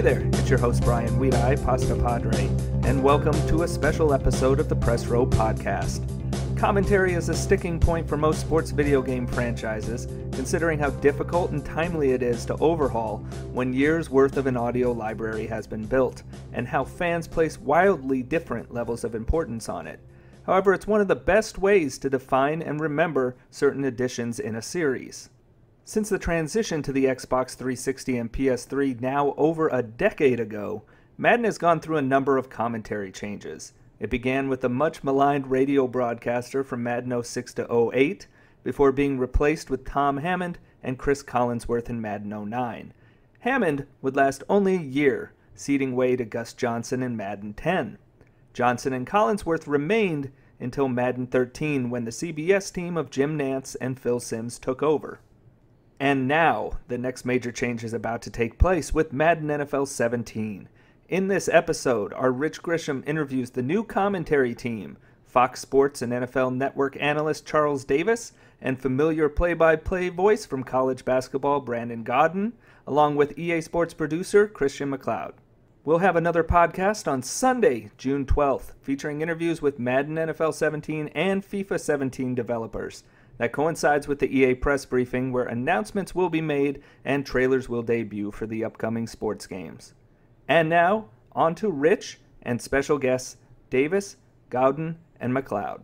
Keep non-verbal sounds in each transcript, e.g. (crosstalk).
Hey there, it's your host Brian Weedeye, Pasta Padre, and welcome to a special episode of the Press Row Podcast. Commentary is a sticking point for most sports video game franchises, considering how difficult and timely it is to overhaul when years worth of an audio library has been built, and how fans place wildly different levels of importance on it. However, it's one of the best ways to define and remember certain editions in a series. Since the transition to the Xbox 360 and PS3 now over a decade ago, Madden has gone through a number of commentary changes. It began with the much maligned radio broadcaster from Madden 06 to 08, before being replaced with Tom Hammond and Cris Collinsworth in Madden 09. Hammond would last only a year, ceding way to Gus Johnson in Madden 10. Johnson and Collinsworth remained until Madden 13 when the CBS team of Jim Nantz and Phil Simms took over. And now, the next major change is about to take place with Madden NFL 17. In this episode, our Rich Grisham interviews the new commentary team, Fox Sports and NFL Network analyst Charles Davis, and familiar play by play voice from college basketball Brandon Gaudin, along with EA Sports producer Christian McLeod. We'll have another podcast on Sunday, June 12th, featuring interviews with Madden NFL 17 and FIFA 17 developers. That coincides with the EA press briefing where announcements will be made and trailers will debut for the upcoming sports games. And now, on to Rich and special guests Davis, Gaudin, and McLeod.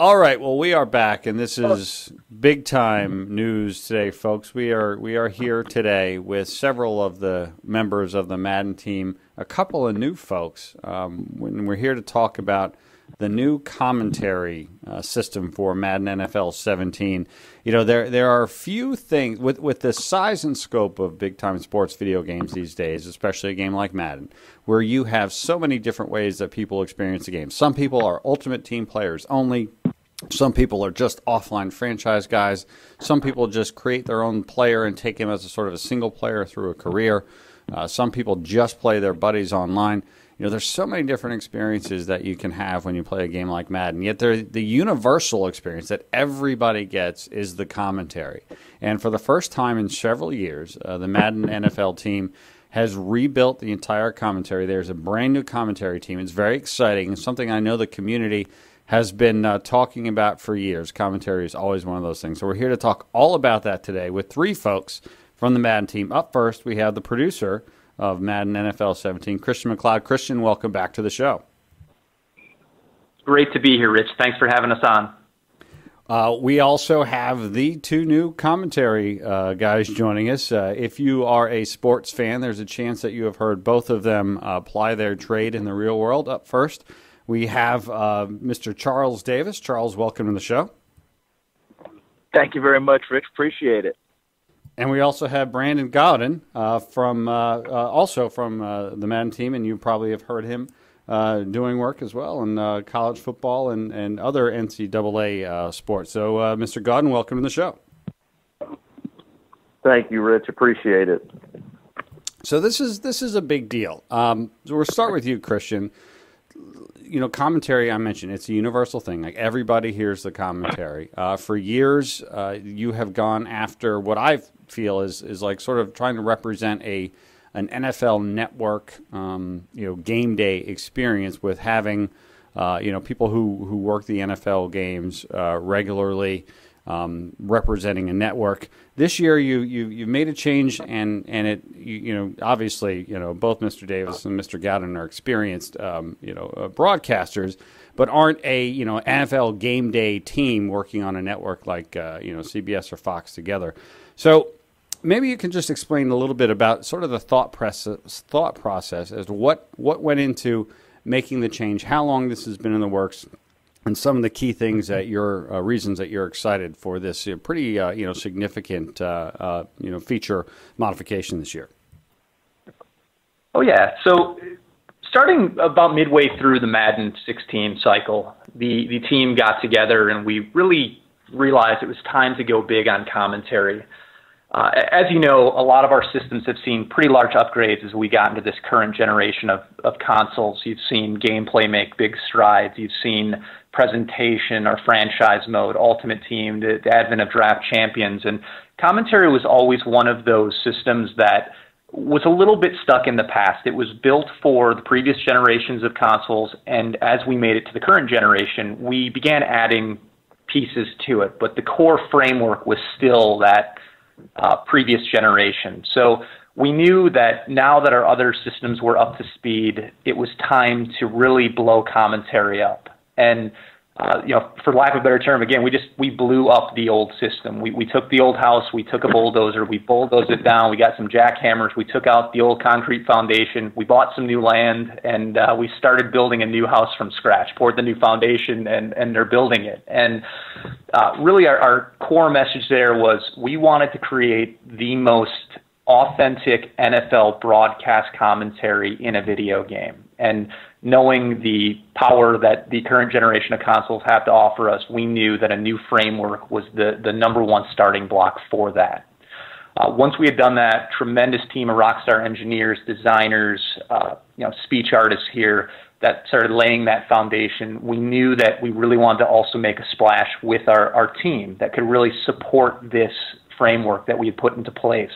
All right, well, we are back, and this is big time news today, folks. We are we are here today with several of the members of the Madden team, a couple of new folks. Um, when we're here to talk about the new commentary uh, system for Madden NFL 17. You know, there there are a few things with with the size and scope of big time sports video games these days, especially a game like Madden, where you have so many different ways that people experience the game. Some people are ultimate team players only. Some people are just offline franchise guys. Some people just create their own player and take him as a sort of a single player through a career. Uh, some people just play their buddies online you know, there's so many different experiences that you can have when you play a game like Madden. Yet the universal experience that everybody gets is the commentary. And for the first time in several years, uh, the Madden NFL team has rebuilt the entire commentary. There's a brand new commentary team. It's very exciting. It's something I know the community has been uh, talking about for years. Commentary is always one of those things. So we're here to talk all about that today with three folks from the Madden team. Up first, we have the producer of Madden NFL 17. Christian McLeod. Christian, welcome back to the show. Great to be here, Rich. Thanks for having us on. Uh, we also have the two new commentary uh, guys joining us. Uh, if you are a sports fan, there's a chance that you have heard both of them apply their trade in the real world. Up first, we have uh, Mr. Charles Davis. Charles, welcome to the show. Thank you very much, Rich. Appreciate it. And we also have Brandon Gaudin uh, from uh, uh, also from uh, the Madden team, and you probably have heard him uh, doing work as well in uh, college football and, and other NCAA sports. So, Mr. Gaudin, welcome to the show. Thank you, Rich. Appreciate it. So this is this is a big deal. Um, so we'll start with you, Christian you know, commentary I mentioned, it's a universal thing. Like everybody hears the commentary. Uh, for years, uh, you have gone after what I feel is is like sort of trying to represent a an NFL network, um, you know, game day experience with having, uh, you know, people who who work the NFL games uh, regularly um, representing a network. This year, you you you made a change, and and it you, you, know obviously you know both Mr. Davis and Mr. Gaudin are experienced um, you know uh, broadcasters, but aren't a you know NFL game day team working on a network like uh, you know CBS or Fox together. So maybe you can just explain a little bit about sort of the thought process thought process as to what what went into making the change, how long this has been in the works and some of the key things that your uh, reasons that you're excited for this uh, pretty uh, you know significant uh, uh, you know feature modification this year. Oh yeah, so starting about midway through the Madden 16 cycle, the the team got together and we really realized it was time to go big on commentary. Uh, as you know, a lot of our systems have seen pretty large upgrades as we got into this current generation of, of consoles. You've seen gameplay make big strides. You've seen presentation or franchise mode, Ultimate Team, the, the advent of draft champions. And commentary was always one of those systems that was a little bit stuck in the past. It was built for the previous generations of consoles, and as we made it to the current generation, we began adding pieces to it, but the core framework was still that uh, previous generation. So we knew that now that our other systems were up to speed, it was time to really blow commentary up. And uh, you know, for lack of a better term, again, we just we blew up the old system. We we took the old house, we took a bulldozer, we bulldozed it down. We got some jackhammers, we took out the old concrete foundation, we bought some new land, and uh, we started building a new house from scratch. Poured the new foundation, and and they're building it. And uh, really, our, our core message there was we wanted to create the most authentic NFL broadcast commentary in a video game. And knowing the power that the current generation of consoles have to offer us, we knew that a new framework was the, the number one starting block for that. Uh, once we had done that, tremendous team of rockstar engineers, designers, uh, you know, speech artists here that started laying that foundation. We knew that we really wanted to also make a splash with our, our team that could really support this framework that we had put into place.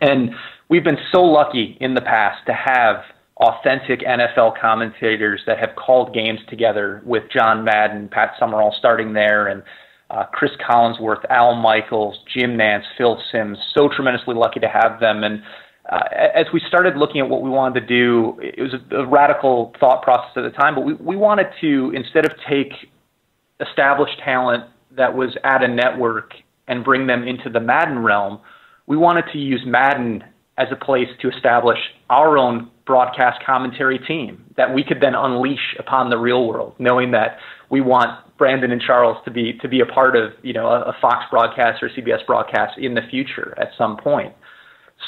And we've been so lucky in the past to have authentic NFL commentators that have called games together with John Madden, Pat Summerall starting there, and uh, Cris Collinsworth, Al Michaels, Jim Nantz, Phil Simms. So tremendously lucky to have them. And uh, as we started looking at what we wanted to do, it was a, a radical thought process at the time, but we, we wanted to, instead of take established talent that was at a network and bring them into the Madden realm, we wanted to use Madden as a place to establish our own broadcast commentary team that we could then unleash upon the real world, knowing that we want Brandon and Charles to be to be a part of you know a, Fox broadcast or CBS broadcast in the future at some point.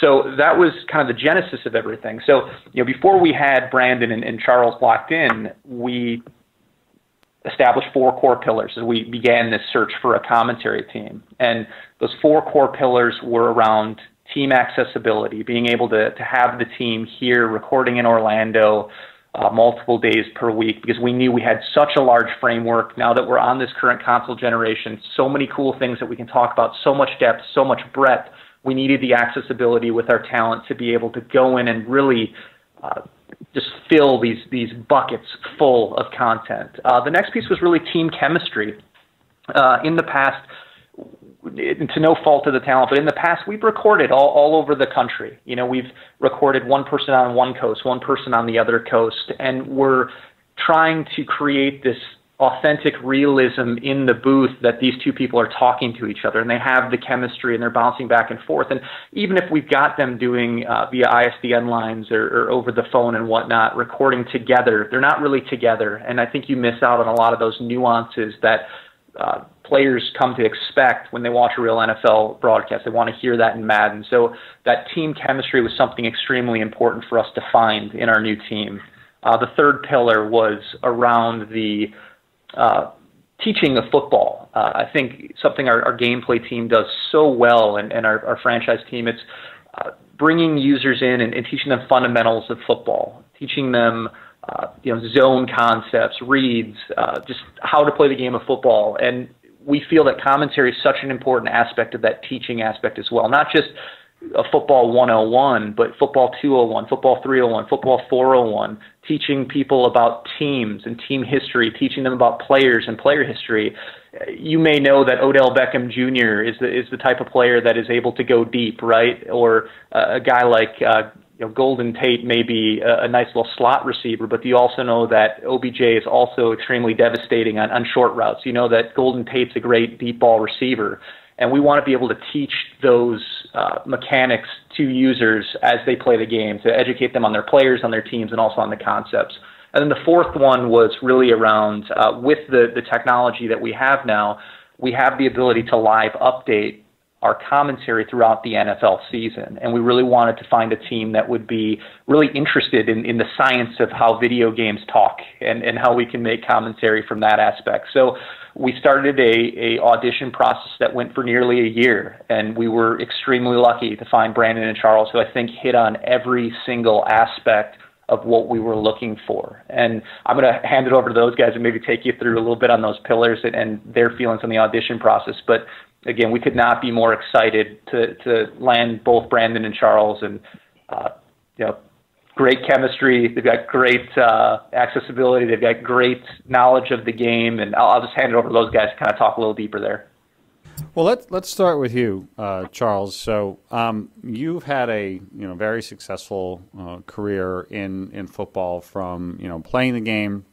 So that was kind of the genesis of everything. So you know before we had Brandon and, and Charles locked in, we established four core pillars as we began this search for a commentary team. And those four core pillars were around team accessibility, being able to, to have the team here recording in Orlando uh, multiple days per week because we knew we had such a large framework. Now that we're on this current console generation, so many cool things that we can talk about, so much depth, so much breadth. We needed the accessibility with our talent to be able to go in and really uh, just fill these these buckets full of content. Uh, the next piece was really team chemistry. Uh, in the past, to no fault of the talent, but in the past we've recorded all, all over the country. You know, we've recorded one person on one coast, one person on the other coast, and we're trying to create this authentic realism in the booth that these two people are talking to each other and they have the chemistry and they're bouncing back and forth. And even if we've got them doing uh, via ISDN lines or, or over the phone and whatnot, recording together, they're not really together. And I think you miss out on a lot of those nuances that uh, players come to expect when they watch a real NFL broadcast. They want to hear that in Madden. So that team chemistry was something extremely important for us to find in our new team. Uh, the third pillar was around the uh, teaching of football. Uh, I think something our, our, gameplay team does so well, and, and our, our, franchise team, it's uh, bringing users in and, and, teaching them fundamentals of football, teaching them uh, you know zone concepts, reads, uh, just how to play the game of football, and we feel that commentary is such an important aspect of that teaching aspect as well, not just a football 101, but football 201, football 301, football 401, teaching people about teams and team history, teaching them about players and player history. You may know that Odell Beckham Jr. is the is the type of player that is able to go deep, right? Or uh, a guy like uh, you know, Golden Tate may be a, a, nice little slot receiver, but you also know that OBJ is also extremely devastating on, on short routes. You know that Golden Tate's a great deep ball receiver and we want to be able to teach those uh, mechanics to users as they play the game to educate them on their players, on their teams, and also on the concepts. And then the fourth one was really around uh, with the, the technology that we have now, we have the ability to live update our commentary throughout the NFL season. And we really wanted to find a team that would be really interested in, in the science of how video games talk and, and how we can make commentary from that aspect. So we started a, a audition process that went for nearly a year, and we were extremely lucky to find Brandon and Charles, who I think hit on every single aspect of what we were looking for. And I'm going to hand it over to those guys and maybe take you through a little bit on those pillars and, and their feelings on the audition process. But again, we could not be more excited to, to land both Brandon and Charles and uh, you know, great chemistry. They've got great uh, accessibility. They've got great knowledge of the game, and I'll, I'll just hand it over to those guys to kind of talk a little deeper there. Well, let's let's start with you, uh, Charles. So um, you've had a you know very successful uh, career in in football from you know playing the game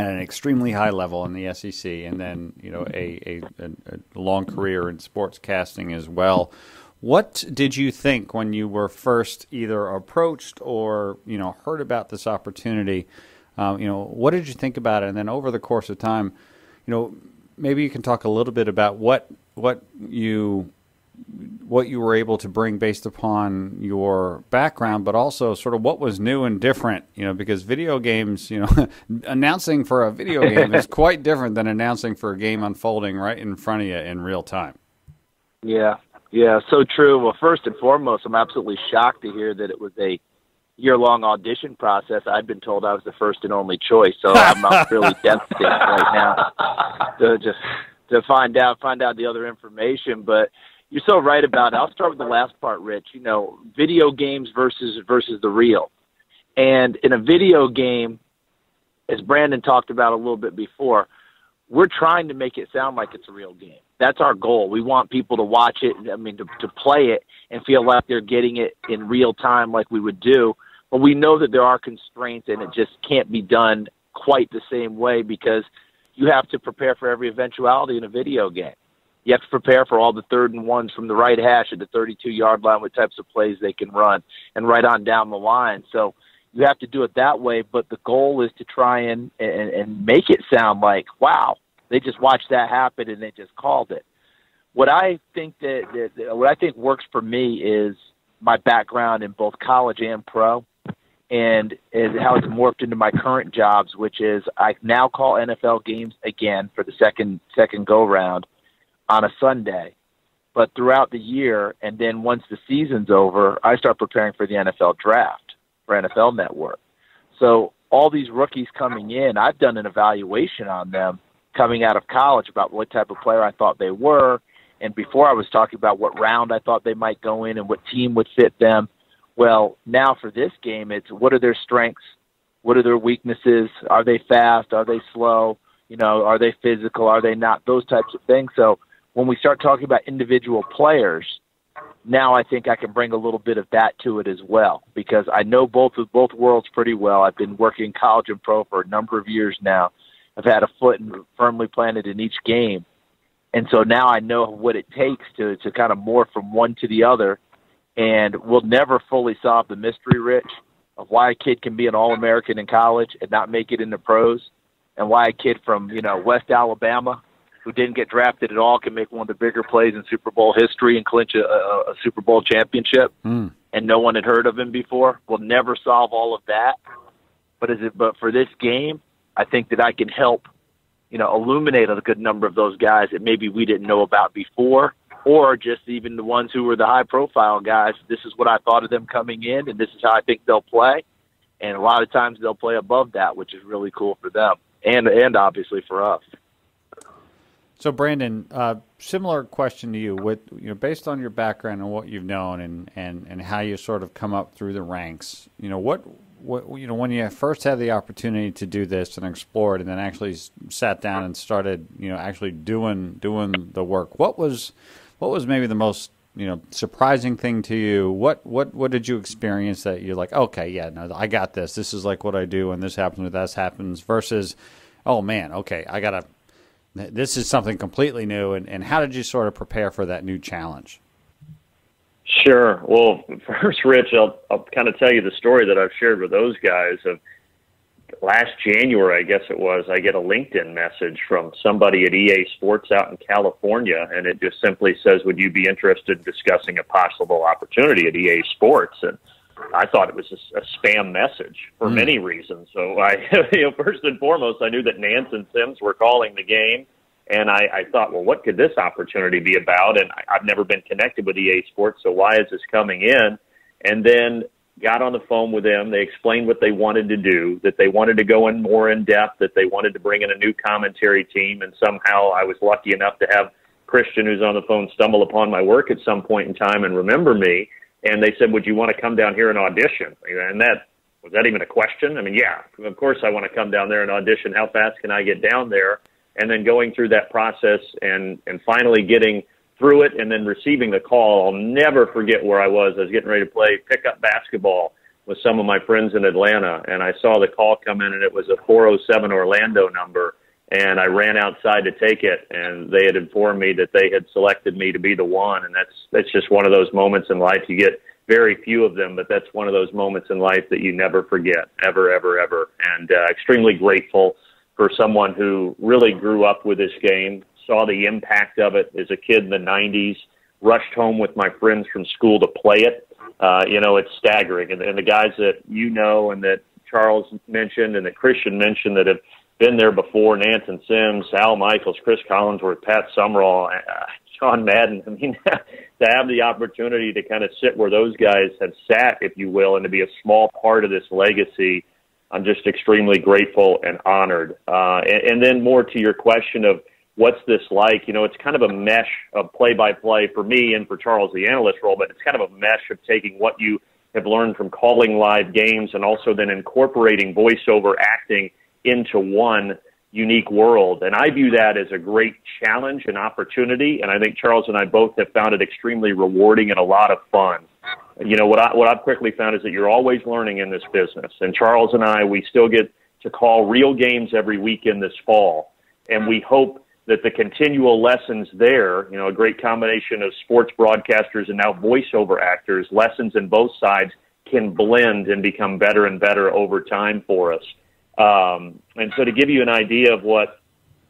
at an extremely high level in the SEC, and then you know a, a, a long career in sports casting as well. What did you think when you were first either approached or you know heard about this opportunity? Um, you know, what did you think about it? And then over the course of time, you know, maybe you can talk a little bit about what what you what you were able to bring based upon your background, but also sort of what was new and different, you know, because video games, you know, (laughs) announcing for a video game is (laughs) quite different than announcing for a game unfolding right in front of you in real time. Yeah, yeah, so true. Well, first and foremost, I'm absolutely shocked to hear that it was a year long audition process. I'd been told I was the first and only choice, so I'm not really (laughs) devastated right now to just to find out find out the other information. But you're so right about it. I'll start with the last part, Rich. You know, video games versus versus the real. And in a video game, as Brandon talked about a little bit before, we're trying to make it sound like it's a real game. That's our goal. We want people to watch it, I mean to to play it and feel like they're getting it in real time like we would do. But we know that there are constraints and it just can't be done quite the same way because you have to prepare for every eventuality in a video game. You have to prepare for all the third and ones from the right hash at the 32 yard line, what types of plays they can run, and right on down the line. So you have to do it that way. But the goal is to try and and, and make it sound like, wow, they just watched that happen and they just called it. What I think that, that, what I think works for me is my background in both college and pro and, and how it's morphed into my current jobs, which is I now call NFL games again for the second second go round on a Sunday. But throughout the year, and then once the season's over, I start preparing for the NFL draft for NFL Network. So all these rookies coming in, I've done an evaluation on them coming out of college about what type of player I thought they were. And before I was talking about what round I thought they might go in and what team would fit them. Well, now for this game, it's what are their strengths? What are their weaknesses? Are they fast? Are they slow? You know, are they physical? Are they not? Those types of things. So when we start talking about individual players, now I think I can bring a little bit of that to it as well because I know both of both worlds pretty well. I've been working college and pro for a number of years now. I've had a foot firmly planted in each game, and so now I know what it takes to to kind of morph from one to the other and we'll never fully solve the mystery, Rich, of why a kid can be an All American in college and not make it in the pros, and why a kid from you know West Alabama who didn't get drafted at all can make one of the bigger plays in Super Bowl history and clinch a, a, a Super Bowl championship, mm. and no one had heard of him before. We'll never solve all of that, but is it? But for this game, I think that I can help, you know, illuminate a good number of those guys that maybe we didn't know about before or just even the ones who were the high profile guys. This is what I thought of them coming in, and this is how I think they'll play. And a lot of times they'll play above that, which is really cool for them and and obviously for us. So, Brandon, uh, similar question to you. With you know, based on your background and what you've known, and, and, and how you sort of come up through the ranks, you know, what what you know when you first had the opportunity to do this and explore it, and then actually sat down and started, you know, actually doing doing the work. What was what was maybe the most you know surprising thing to you? What what what did you experience that you're like, okay, yeah, no, I got this. This is like what I do, and this happens, or this happens. Versus, oh man, okay, I gotta. This is something completely new, and, and how did you sort of prepare for that new challenge? Sure. Well, (laughs) first, Rich, I'll, I'll kind of tell you the story that I've shared with those guys of last January, I guess it was, I get a LinkedIn message from somebody at EA Sports out in California, and it just simply says, "Would you be interested in discussing a possible opportunity at EA Sports?" And I thought it was a, a spam message for mm. many reasons. So I, (laughs) you know, first and foremost, I knew that Nantz and Simms were calling the game, and I, I thought, well, what could this opportunity be about? And I, I've never been connected with EA Sports, so why is this coming in? And then got on the phone with them. They explained what they wanted to do, that they wanted to go in more in depth, that they wanted to bring in a new commentary team. And somehow I was lucky enough to have Christian, who's on the phone, stumble upon my work at some point in time and remember me. And they said, "Would you want to come down here and audition?" And that was that even a question? I mean, yeah, of course I want to come down there and audition. How fast can I get down there? And then going through that process and and finally getting through it and then receiving the call. I'll never forget where I was. I was getting ready to play pickup basketball with some of my friends in Atlanta, and I saw the call come in, and it was a 407 Orlando number. And I ran outside to take it, and they had informed me that they had selected me to be the one. And that's that's just one of those moments in life. You get very few of them, but that's one of those moments in life that you never forget, ever, ever, ever. And uh, extremely grateful for someone who really grew up with this game, saw the impact of it as a kid in the 90s, rushed home with my friends from school to play it. Uh, you know, it's staggering. And, and the guys that you know and that Charles mentioned and that Christian mentioned that have been there before, Nantz and Simms, Al Michaels, Cris Collinsworth, Pat Summerall, uh, John Madden. I mean, (laughs) to have the opportunity to kind of sit where those guys have sat, if you will, and to be a small part of this legacy, I'm just extremely grateful and honored. Uh, and, and then more to your question of what's this like? You know, it's kind of a mesh of play-by-play for me and for Charles, the analyst role, but it's kind of a mesh of taking what you have learned from calling live games and also then incorporating voiceover acting into one unique world. And I view that as a great challenge and opportunity. And I think Charles and I both have found it extremely rewarding and a lot of fun. You know, what, I, what I've quickly found is that you're always learning in this business. And Charles and I, we still get to call real games every weekend this fall. And we hope that the continual lessons there, you know, a great combination of sports broadcasters and now voiceover actors, lessons in both sides can blend and become better and better over time for us. Um, and so to give you an idea of what,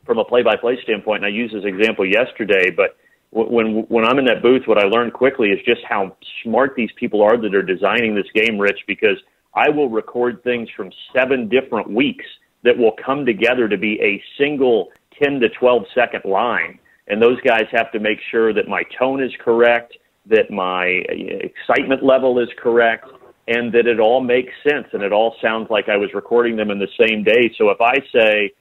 from a play-by-play standpoint, and I used this example yesterday, but when when I'm in that booth, what I learned quickly is just how smart these people are that are designing this game, Rich, because I will record things from seven different weeks that will come together to be a single 10 to 12 second line. And those guys have to make sure that my tone is correct, that my excitement level is correct, and that it all makes sense and it all sounds like I was recording them in the same day. So if I say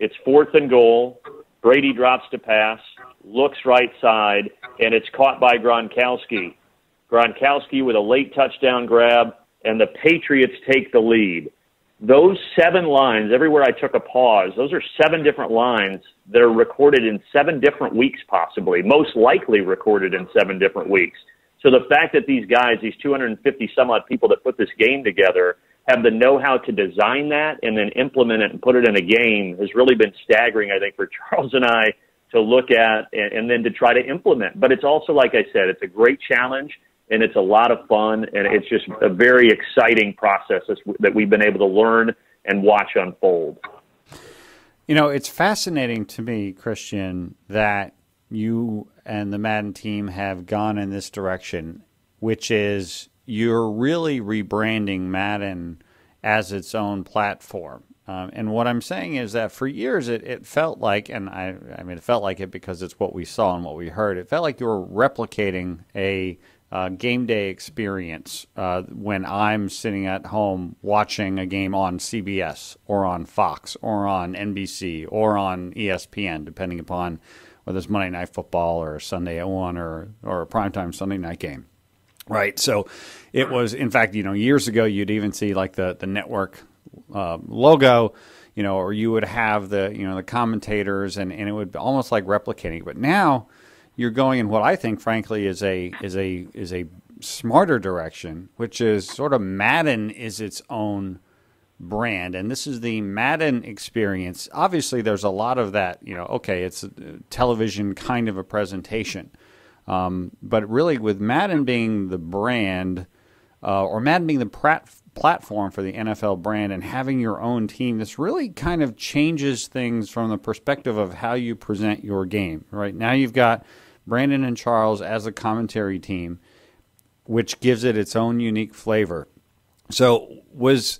it's fourth and goal, Brady drops to pass, looks right side, and it's caught by Gronkowski. Gronkowski with a late touchdown grab, and the Patriots take the lead. Those seven lines, everywhere I took a pause, those are seven different lines that are recorded in seven different weeks, possibly, most likely recorded in seven different weeks. So the fact that these guys, these 250 some odd people that put this game together, have the know-how to design that and then implement it and put it in a game has really been staggering, I think, for (laughs) Charles and I to look at and, and then to try to implement. But it's also, like I said, it's a great challenge and it's a lot of fun and it's just a very exciting process that we've been able to learn and watch unfold. You know, it's fascinating to me, Christian, that you and the Madden team have gone in this direction, which is you're really rebranding Madden as its own platform. Um, and what I'm saying is that for years it, it felt like, and I, I mean, it felt like it because it's what we saw and what we heard. It felt like you were replicating a uh, game day experience uh, when I'm sitting at home watching a game on CBS or on Fox or on NBC or on ESPN, depending upon whether it's Monday Night Football or Sunday at one or or a primetime Sunday night game. Right. So it was, in fact, you know, years ago you'd even see like the the network uh, logo, you know, or you would have the you know the commentators, and and it would be almost like replicating. But now you're going in what I think, frankly, is a is a is a smarter direction, which is sort of Madden is its own brand, and this is the Madden experience. Obviously, there's a lot of that. You know, okay, it's a television kind of a presentation, um, but really with Madden being the brand, uh, or Madden being the prat- platform for the NFL brand, and having your own team, this really kind of changes things from the perspective of how you present your game. Right now, you've got Brandon and Charles as a commentary team, which gives it its own unique flavor. So was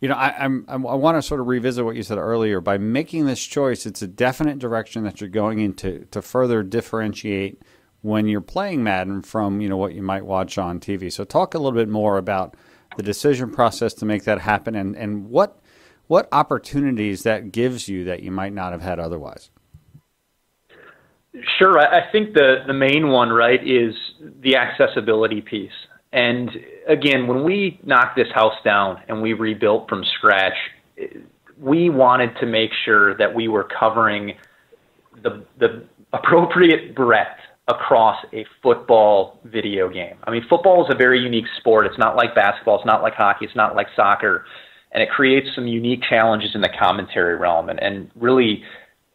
you know I, I'm, i want to sort of revisit what you said earlier. By making this choice, it's a definite direction that you're going into to further differentiate when you're playing Madden from you know what you might watch on TV. So talk a little bit more about the decision process to make that happen and, and what what opportunities that gives you that you might not have had otherwise. Sure. I think the, the main one, right, is the accessibility piece. And again, when we knocked this house down and we rebuilt from scratch, we wanted to make sure that we were covering the the appropriate breadth across a football video game. I mean, football is a very unique sport. It's not like basketball, it's not like hockey, it's not like soccer, and it creates some unique challenges in the commentary realm. And, and really,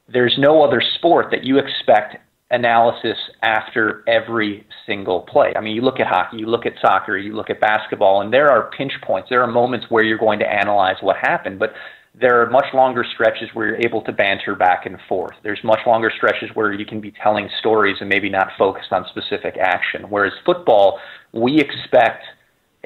there's no other sport that you expect analysis after every single play. I mean, you look at hockey, you look at soccer, you look at basketball, and there are pinch points. There are moments where you're going to analyze what happened, but there are much longer stretches where you're able to banter back and forth. There's much longer stretches where you can be telling stories and maybe not focused on specific action. Whereas football, we expect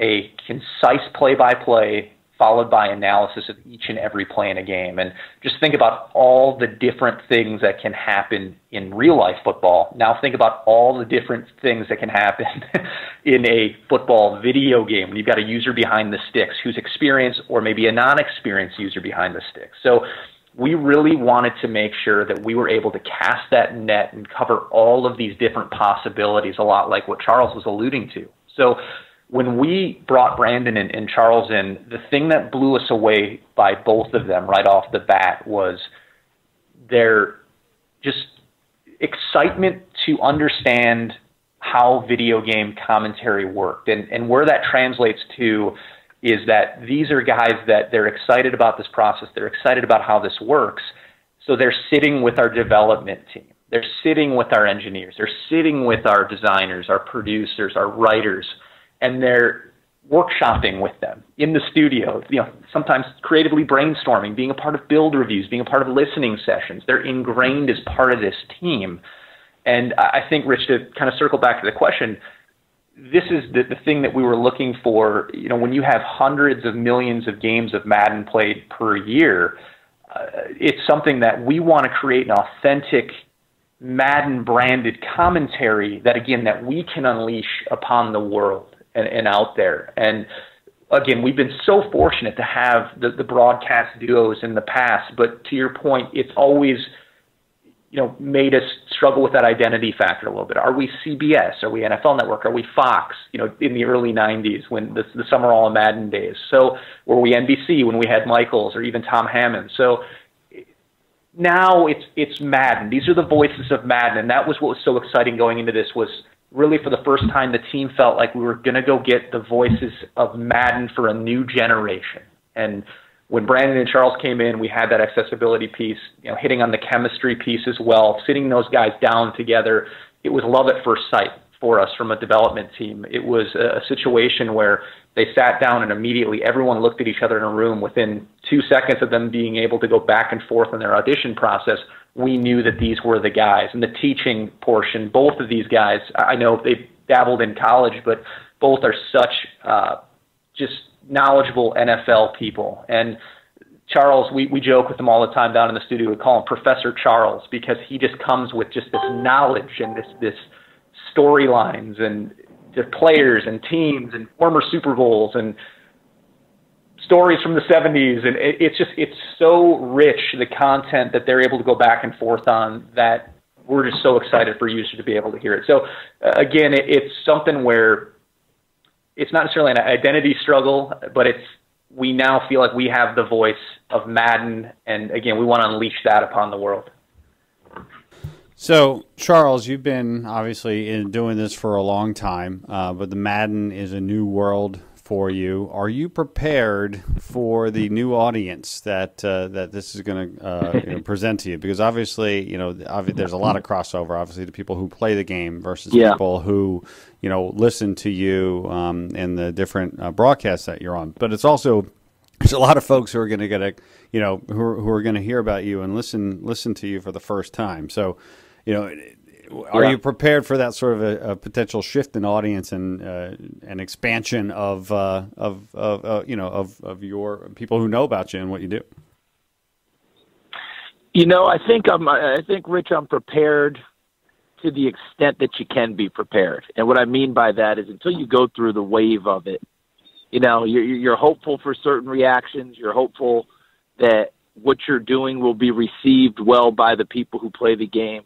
a concise play by play followed by analysis of each and every play in a game. And just think about all the different things that can happen in real life football. Now think about all the different things that can happen (laughs) in a football video game when you've got a user behind the sticks who's experienced or maybe a non experienced user behind the sticks. So we really wanted to make sure that we were able to cast that net and cover all of these different possibilities, a lot like what Charles was alluding to. So when we brought Brandon and, and Charles in, the thing that blew us away by both of them right off the bat was their just excitement to understand how video game commentary worked. And, and where that translates to is that these are guys that they're excited about this process, they're excited about how this works. So they're sitting with our development team. They're sitting with our engineers. They're sitting with our designers, our producers, our writers and they're workshopping with them in the studio, you know, sometimes creatively brainstorming, being a part of build reviews, being a part of listening sessions. They're ingrained as part of this team. And I think, Rich, to kind of circle back to the question, this is the, the thing that we were looking for. You know, when you have hundreds of millions of games of Madden played per year, uh, it's something that we want to create an authentic Madden branded commentary that, again, that we can unleash upon the world and, and out there. And again, we've been so fortunate to have the, the broadcast duos in the past, but to your point, it's always you know made us struggle with that identity factor a little bit. Are we CBS? Are we NFL Network? Are we Fox? You know, in the early '90s when the, the Summerall Madden days. So were we NBC when we had Michaels or even Tom Hammond? So now it's it's Madden. These are the voices of Madden, and that was what was so exciting going into this was really for the first time the team felt like we were going to go get the voices of Madden for a new generation. And when Brandon and Charles came in, we had that accessibility piece, you know, hitting on the chemistry piece as well, sitting those guys down together. It was love at first sight for us from a development team. It was a, situation where they sat down and immediately everyone looked at each other in a room within two seconds of them being able to go back and forth in their audition process we knew that these were the guys. And the teaching portion, both of these guys, I know they dabbled in college, but both are such uh, just knowledgeable NFL people. And Charles, we, we joke with him all the time down in the studio. We call him Professor Charles because he just comes with just this knowledge and this this storylines and the players and teams and former Super Bowls and stories from the 70s and it, it's just it's so rich the content that they're able to go back and forth on that we're just so excited for users to be able to hear it. So uh, again it, it's something where it's not necessarily an identity struggle but it's we now feel like we have the voice of madden and again we want to unleash that upon the world. So, Charles, you've been obviously in doing this for a long time, uh, but the Madden is a new world for you. Are you prepared for the new audience that uh, that this is going to uh, you know, present to you? Because obviously, you know, there's a lot of crossover. Obviously, the people who play the game versus yeah. people who you know listen to you um, and the different uh, broadcasts that you're on. But it's also there's a lot of folks who are going to get a you know who are, who are going to hear about you and listen listen to you for the first time. So, you know are yeah. you prepared for that sort of a, a potential shift in audience and uh, an expansion of uh, of, of uh, you know of, of your people who know about you and what you do? You know, I think I'm. I think Rich, I'm prepared to the extent that you can be prepared. And what I mean by that is until you go through the wave of it, you know, you're, you're hopeful for certain reactions. You're hopeful that what you're doing will be received well by the people who play the game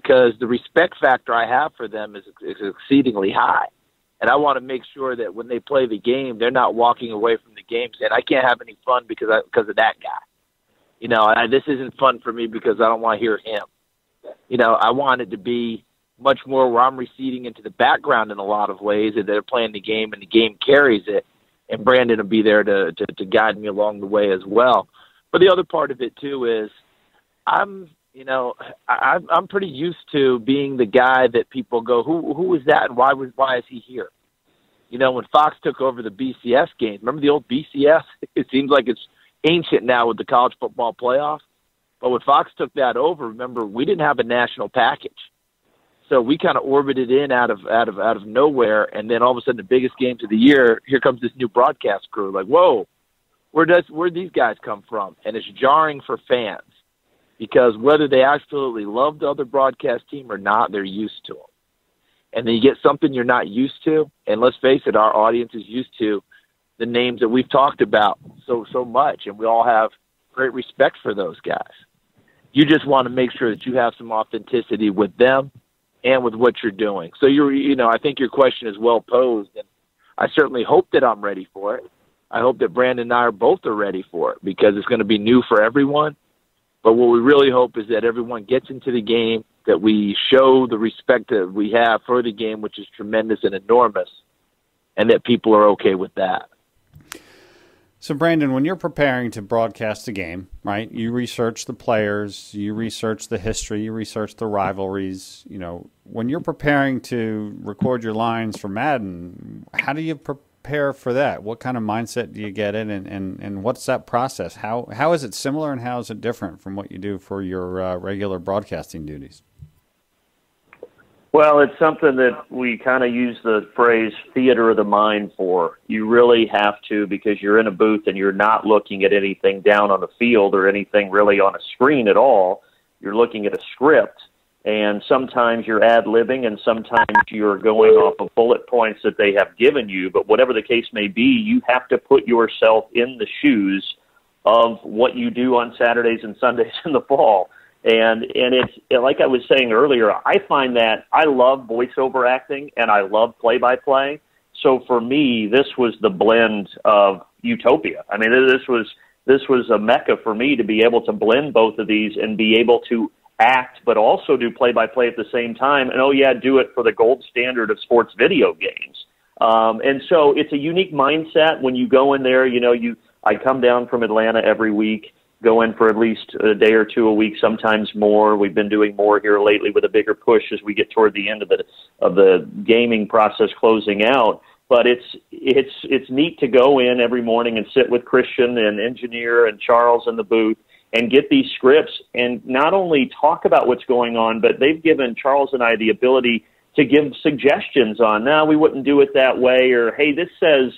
because the respect factor I have for them is, is exceedingly high. And I want to make sure that when they play the game, they're not walking away from the game saying, "I can't have any fun because I, because of that guy." You know, I, this isn't fun for me because I don't want to hear him. You know, I want it to be much more where I'm receding into the background in a lot of ways, and they're playing the game, and the game carries it. And Brandon will be there to, to to guide me along the way as well. But the other part of it too is, I'm you know I, I'm pretty used to being the guy that people go, who who is that, and why was why is he here? You know, when Fox took over the BCS games, remember the old BCS? (laughs) It seems like it's ancient now with the college football playoff. But when Fox took that over, remember we didn't have a national package. So we kind of orbited in out of out of out of nowhere, and then all of a sudden, the biggest games of the year, here comes this new broadcast crew. Like, whoa, where does where these guys come from? And it's jarring for fans because whether they absolutely love the other broadcast team or not, they're used to them. And then you get something you're not used to, and let's face it, our audience is used to the names that we've talked about so so much, and we all have great respect for those guys. You just want to make sure that you have some authenticity with them and with what you're doing. So you're, you know, I think your question is well posed, and I certainly hope that I'm ready for it. I hope that Brandon and I are both are ready for it because it's going to be new for everyone. But what we really hope is that everyone gets into the game, that we show the respect that we have for the game, which is tremendous and enormous, and that people are okay with that. So, Brandon, when you're preparing to broadcast a game, right, you research the players, you research the history, you research the rivalries. You know, when you're preparing to record your lines for Madden, how do you prepare for that? What kind of mindset do you get in, and, and, and what's that process? How how is it similar, and how is it different from what you do for your uh, regular broadcasting duties? Well, it's something that we kind of use the phrase theater of the mind for. You really have to because you're in a booth and you're not looking at anything down on the field or anything really on a screen at all. You're looking at a script, and sometimes you're ad libbing and sometimes you're going off of bullet points that they have given you. But whatever the case may be, you have to put yourself in the shoes of what you do on Saturdays and Sundays (laughs) in the fall and and it's like I was saying earlier, I find that I love voiceover acting and I love play by play. So for me, this was the blend of utopia. I mean, this was this was a mecca for me to be able to blend both of these and be able to act, but also do play by play at the same time. And oh yeah, do it for the gold standard of sports video games. Um, and so it's a unique mindset when you go in there. You know, you I come down from Atlanta every week go in for at least a day or two a week, sometimes more. We've been doing more here lately with a bigger push as we get toward the end of the of the gaming process closing out. But it's it's it's neat to go in every morning and sit with Christian and engineer and Charles in the booth and get these scripts and not only talk about what's going on, but they've given Charles and I the ability to give suggestions on, now we wouldn't do it that way, or hey, this says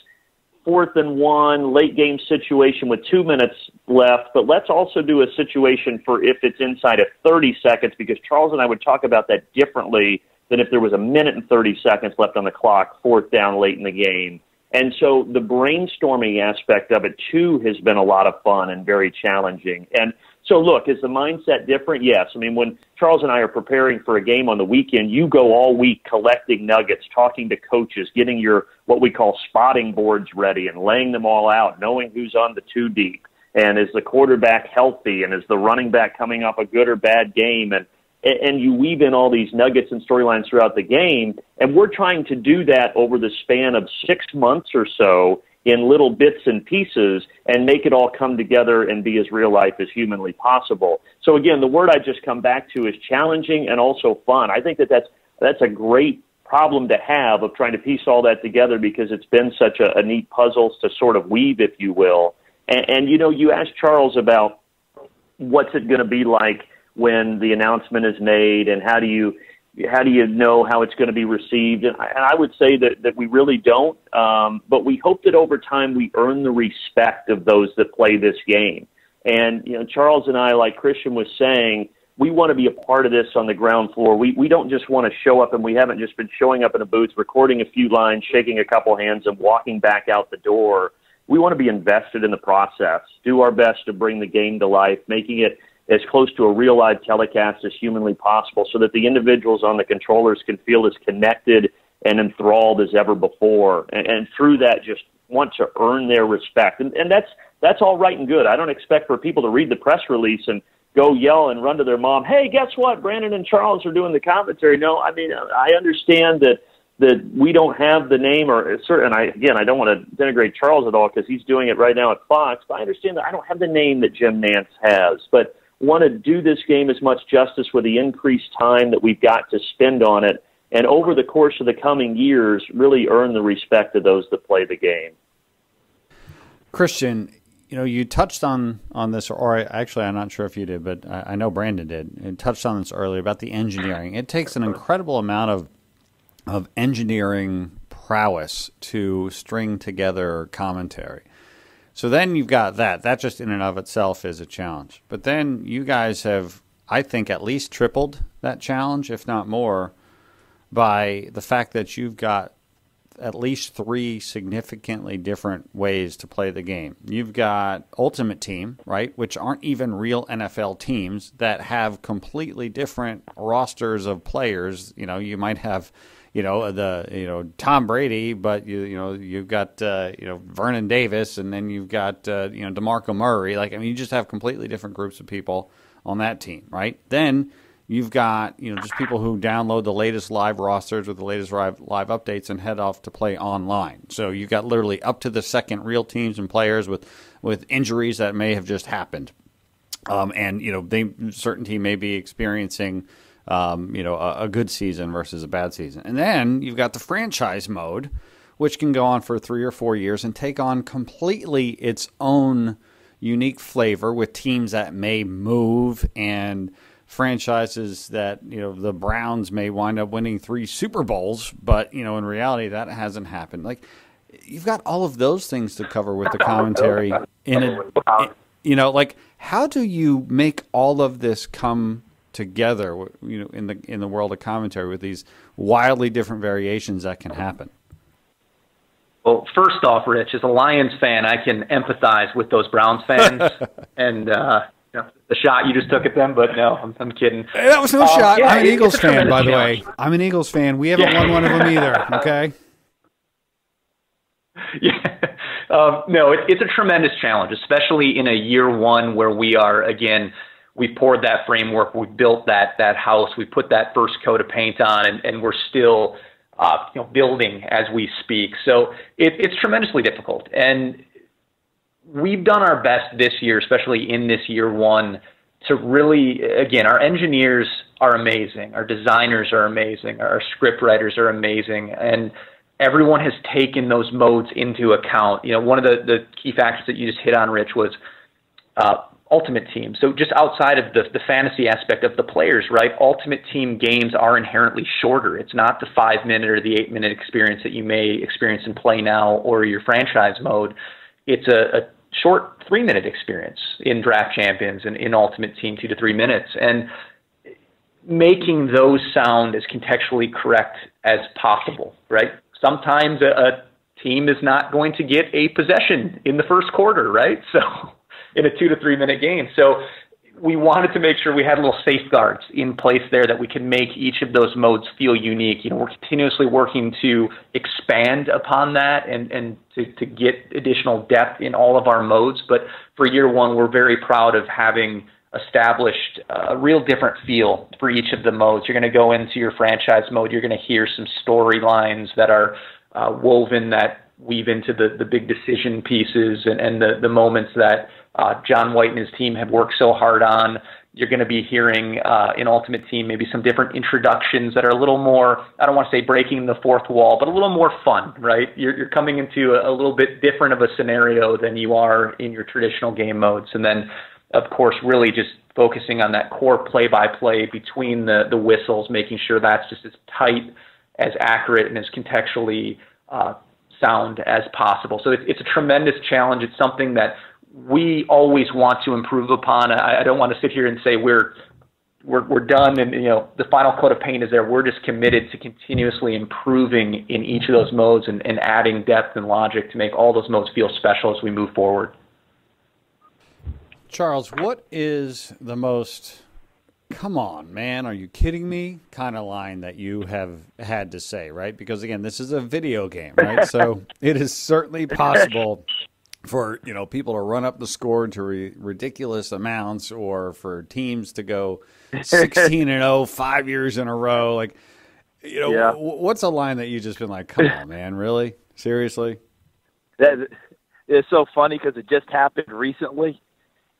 fourth and one late game situation with two minutes left, but let's also do a situation for if it's inside of 30 seconds because Charles and I would talk about that differently than if there was a minute and 30 seconds left on the clock, fourth down late in the game. And so the brainstorming aspect of it too has been a lot of fun and very challenging. And so look, is the mindset different? Yes. I mean, when Charles and I are preparing for a game on the weekend, you go all week collecting nuggets, talking to coaches, getting your what we call spotting boards ready and laying them all out, knowing who's on the two deep and is the quarterback healthy and is the running back coming off a good or bad game and and you weave in all these nuggets and storylines throughout the game and we're trying to do that over the span of 6 months or so in little bits and pieces and make it all come together and be as real life as humanly possible. So again, the word I just come back to is challenging and also fun. I think that that's that's a great problem to have of trying to piece all that together because it's been such a, a neat puzzle to sort of weave, if you will. And, and you know, you asked Charles about what's it going to be like when the announcement is made and how do you how do you know how it's going to be received? And I, and I would say that, that we really don't, um, but we hope that over time we earn the respect of those that play this game. And, you know, Charles and I, like Christian was saying, we want to be a part of this on the ground floor. We, we don't just want to show up, and we haven't just been showing up in a booth, recording a few lines, shaking a couple hands, and walking back out the door. We want to be invested in the process, do our best to bring the game to life, making it as close to a real live telecast as humanly possible so that the individuals on the controllers can feel as connected and enthralled as ever before, and, and through that just want to earn their respect. And, and that's that's all right and good. I don't expect for people to read the press release and go yell and run to their mom, "Hey, guess what? Brandon and Charles are doing the commentary." No, I mean uh, I understand that that we don't have the name or uh, certain. I again, I don't want to denigrate Charles at all because he's doing it right now at Fox. But I understand that I don't have the name that Jim Nantz has, but want to do this game as much justice with the increased time that we've got to spend on it, and over the course of the coming years, really earn the respect of those that play the game. Christian, you know, you touched on on this, or actually, I'm not sure if you did, but I, I know Brandon did, and touched on this earlier about the engineering. It takes an incredible amount of of engineering prowess to string together commentary. So then you've got that. That just in and of itself is a challenge. But then you guys have, I think, at least tripled that challenge, if not more, by the fact that you've got at least three significantly different ways to play the game. You've got Ultimate Team, right, which aren't even real NFL teams that have completely different rosters of players. You know, you might have you know the you know Tom Brady, but you you know you've got uh, you know Vernon Davis, and then you've got uh, you know Demarco Murray. Like I mean, you just have completely different groups of people on that team, right? Then you've got you know just people who download the latest live rosters with the latest live, live updates and head off to play online. So you've got literally up to the second real teams and players with with injuries that may have just happened, um, and you know they certain team may be experiencing um, you know, a, a, good season versus a bad season. And then you've got the franchise mode, which can go on for three or four years and take on completely its own unique flavor with teams that may move and franchises that you know the Browns may wind up winning three Super Bowls, but you know in reality that hasn't happened. Like you've got all of those things to cover with the commentary in a, you know like how do you make all of this come together, you know, in the in the world of commentary with these wildly different variations that can happen? Well, first off, Rich, as a Lions fan, I can empathize with those Browns fans (laughs) and uh, you know, the shot you just took at them. But no, I'm, I'm kidding. Hey, that was no um, shot. Yeah, I'm an Eagles fan, by the way. I'm an Eagles fan. We haven't yeah. won one of them either. (laughs) Okay. (laughs) Yeah. Um, no, it, it's a tremendous challenge, especially in a year one where we are again we poured that framework, we built that that house, we put that first coat of paint on, and, and we're still uh, you know building as we speak. So it, it's tremendously difficult, and we've done our best this year, especially in this year one, to really again our engineers are amazing, our designers are amazing, our script writers are amazing, and everyone has taken those modes into account. You know, one of the the key factors that you just hit on, Rich, was uh, Ultimate Team. So just outside of the, the fantasy aspect of the players, right? Ultimate Team games are inherently shorter. It's not the five minute or the eight minute experience that you may experience in Play Now or your franchise mode. It's a, a short three minute experience in Draft Champions and in Ultimate Team, two to three minutes. And making those sound as contextually correct as possible, right? Sometimes a, a team is not going to get a possession in the first quarter, right? (laughs) So in a two to three minute game. So we wanted to make sure we had little safeguards in place there that we can make each of those modes feel unique. You know, we're continuously working to expand upon that and, and to, to get additional depth in all of our modes. But for year one, we're very proud of having established a real different feel for each of the modes. You're going to go into your franchise mode, you're going to hear some storylines that are uh, woven that weave into the, the big decision pieces and, and the, the moments that uh, John White and his team have worked so hard on. You're going to be hearing uh, in Ultimate Team maybe some different introductions that are a little more, I don't want to say breaking the fourth wall, but a little more fun, right? You're, you're coming into a, a little bit different of a scenario than you are in your traditional game modes. And then, of course, really just focusing on that core play by play between the, the whistles, making sure that's just as tight, as accurate, and as contextually uh, sound as possible. So it's, it's a tremendous challenge. It's something that we always want to improve upon. I, I don't want to sit here and say we're we're, we're done and you know the final coat of paint is there. We're just committed to continuously improving in each of those modes and, and adding depth and logic to make all those modes feel special as we move forward. Charles, what is the most come on, man, are you kidding me? kind of line that you have had to say, right? Because again, this is a video game, right? so (laughs) it is certainly possible for you know people to run up the score to re- ridiculous amounts, or for teams to go (laughs) sixteen and 0 five years in a row. Like, you know, yeah. w- what's a line that you just been like, come on, man, really, seriously? That it's so funny because it just happened recently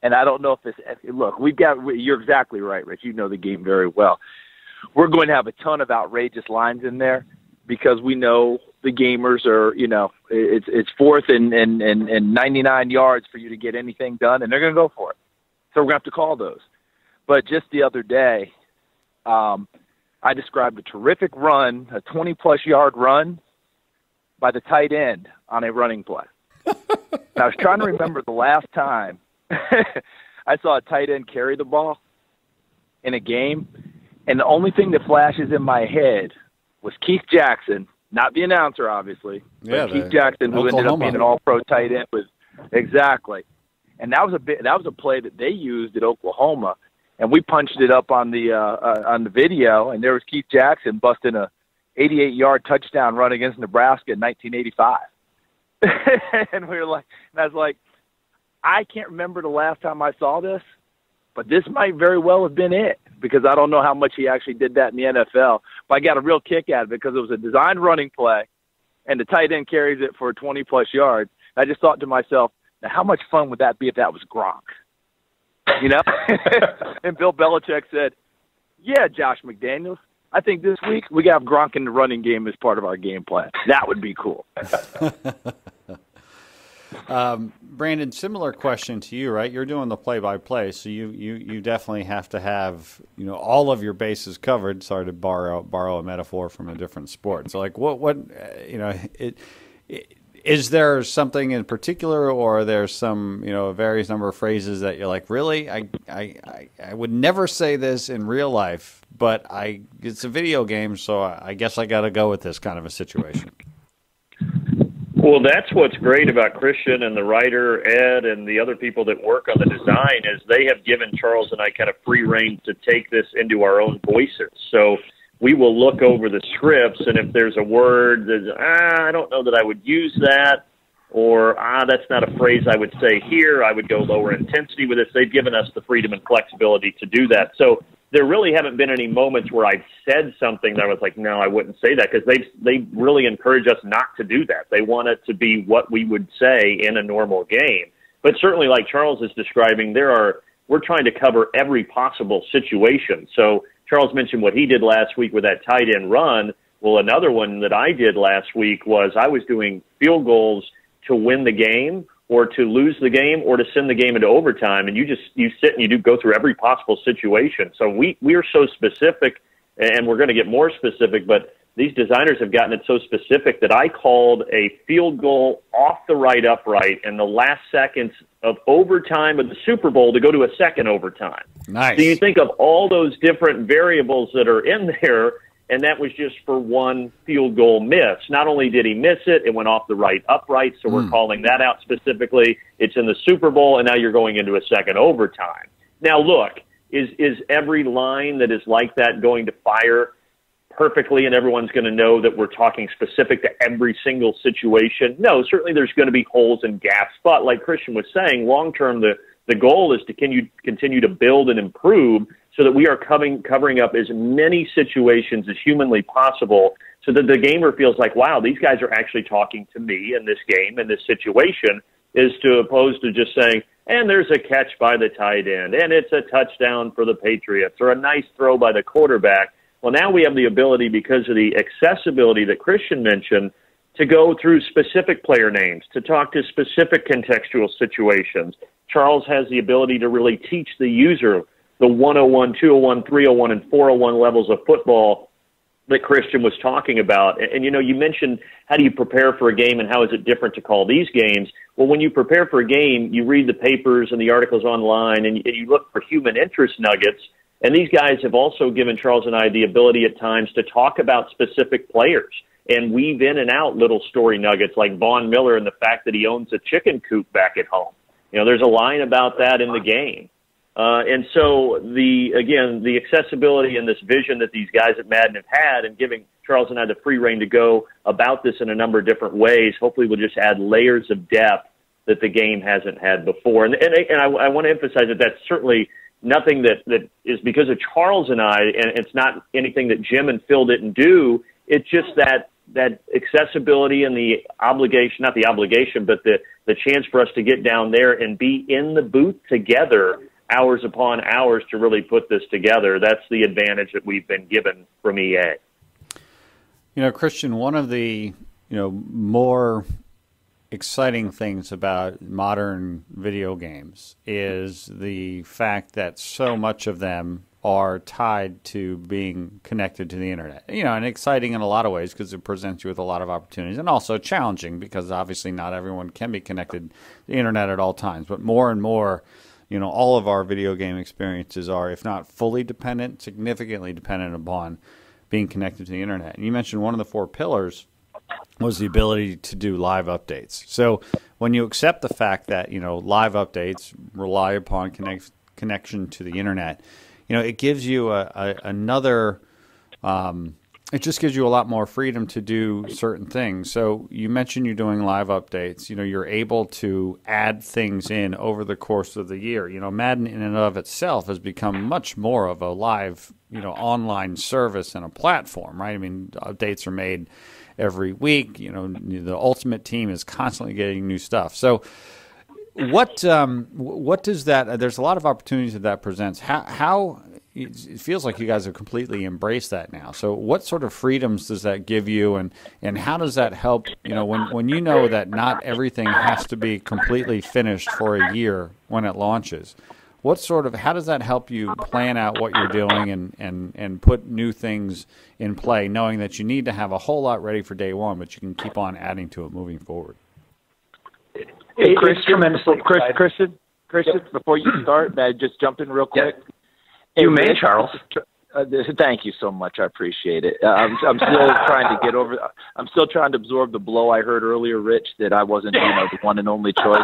and I don't know if it's look. We've got. You're exactly right, Rich. You know the game very well. We're going to have a ton of outrageous lines in there because we know the gamers are. You know, it's it's fourth and and and, and 99 yards for you to get anything done, and they're going to go for it. So we're going to have to call those. But just the other day, um, I described a terrific run, a 20 plus yard run by the tight end on a running play. (laughs) I was trying to remember the last time (laughs) I saw a tight end carry the ball in a game, and the only thing that flashes in my head was Keith Jackson, not the announcer, obviously, yeah, but Keith Jackson, who ended up being an All-Pro tight end, was exactly. And that was a bit. That was a play that they used at Oklahoma, and we punched it up on the uh, uh, on the video, and there was Keith Jackson busting a 88-yard touchdown run against Nebraska in 1985. (laughs) and we were like, and I was like, I can't remember the last time I saw this, but this might very well have been it because I don't know how much he actually did that in the NFL. But I got a real kick out of it because it was a designed running play, and the tight end carries it for 20 plus yards. I just thought to myself, now how much fun would that be if that was Gronk? You know? (laughs) and Bill Belichick said, yeah, Josh McDaniels, I think this week we got Gronk in the running game as part of our game plan. That would be cool. (laughs) Um, Brandon, similar question to you, right? You're doing the play-by-play, so you, you you definitely have to have you know all of your bases covered. Sorry to borrow borrow a metaphor from a different sport. So, like, what what uh, you know, it, it, is there something in particular, or there's some you know a various number of phrases that you're like, really, I I I, would never say this in real life, but I it's a video game, so I, I guess I got to go with this kind of a situation. (laughs) Well, that's what's great about Christian and the writer Ed and the other people that work on the design is they have given Charles and I kind of free reign to take this into our own voices. So we will look over the scripts, and if there's a word that ah, I don't know that I would use that, or ah, that's not a phrase I would say here, I would go lower intensity with this. They've given us the freedom and flexibility to do that. So there really haven't been any moments where I've said something that I was like, no, I wouldn't say that because they they really encourage us not to do that. They want it to be what we would say in a normal game. But certainly, like Charles is describing, there are we're trying to cover every possible situation. So Charles mentioned what he did last week with that tight end run. Well, another one that I did last week was I was doing field goals to win the game or to lose the game or to send the game into overtime and you just you sit and you do go through every possible situation so we we are so specific and we're going to get more specific but these designers have gotten it so specific that I called a field goal off the right upright in the last seconds of overtime of the Super Bowl to go to a second overtime. Nice. So you think of all those different variables that are in (laughs) there and that was just for one field goal miss. Not only did he miss it, it went off the right upright, so we're mm. calling that out specifically. It's in the Super Bowl, and now you're going into a second overtime. Now, look, is is every line that is like that going to fire perfectly, and everyone's going to know that we're talking specific to every single situation? No, certainly there's going to be holes and gaps, but like Christian was saying, long term the the goal is to continue continue to build and improve so that we are covering covering up as many situations as humanly possible so that the gamer feels like wow these guys are actually talking to me in this game in this situation is to opposed to just saying and there's a catch by the tight end and it's a touchdown for the patriots or a nice throw by the quarterback well now we have the ability because of the accessibility that christian mentioned to go through specific player names, to talk to specific contextual situations. Charles has the ability to really teach the user the 101, 201, 301, and 401 levels of football that Christian was talking about. And, and, you know, you mentioned how do you prepare for a game and how is it different to call these games? Well, when you prepare for a game, you read the papers and the articles online and and you look for human interest nuggets. And these guys have also given Charles and I the ability at times to talk about specific players and weave in and out little story nuggets like Von Miller and the fact that he owns a chicken coop back at home. You know, there's a line about that in the game. Uh, and so the again the accessibility and this vision that these guys at Madden have had, and giving Charles and I the free reign to go about this in a number of different ways, hopefully will just add layers of depth that the game hasn't had before. And and, and I, I want to emphasize that that's certainly nothing that that is because of Charles and I, and it's not anything that Jim and Phil didn't do. It's just that that accessibility and the obligation, not the obligation, but the the chance for us to get down there and be in the booth together hours upon hours to really put this together. That's the advantage that we've been given from EA. You know, Christian, one of the you know more exciting things about modern video games is the fact that so much of them are tied to being connected to the internet. You know, and exciting in a lot of ways because it presents you with a lot of opportunities, and also challenging because obviously not everyone can be connected to the internet at all times. But more and more, you know, all of our video game experiences are, if not fully dependent, significantly dependent upon being connected to the internet. And you mentioned one of the four pillars was the ability to do live updates. So when you accept the fact that you know live updates rely upon connect, connection to the internet, you know it gives you a, a another. Um, it just gives you a lot more freedom to do certain things. So you mentioned you're doing live updates. You know, you're able to add things in over the course of the year. You know, Madden in and of itself has become much more of a live, you know, online service and a platform, right? I mean, updates are made every week. You know, the Ultimate Team is constantly getting new stuff. So, what um, what does that? There's a lot of opportunities that that presents. How how it feels like you guys have completely embraced that now. So, what sort of freedoms does that give you, and and how does that help? You know, when when you know that not everything has to be completely finished for a year when it launches. What sort of how does that help you plan out what you're doing and, and, and put new things in play, knowing that you need to have a whole lot ready for day one, but you can keep on adding to it moving forward? Hey, Christian, tremendously Chris, Christian, Christian, yep. before you start, may I just jump in real quick? Yep. You may, Charles. Uh, thank you so much. I appreciate it. Uh, I'm, I'm still (laughs) trying to get over. I'm still trying to absorb the blow I heard earlier, Rich, that I wasn't, you know, the one and only choice.